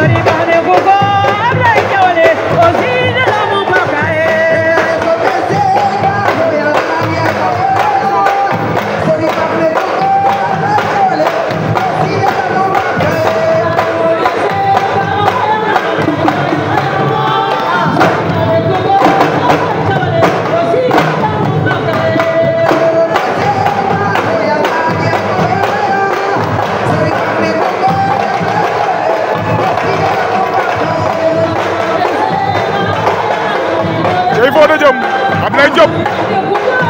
गरीब Ablaye Diop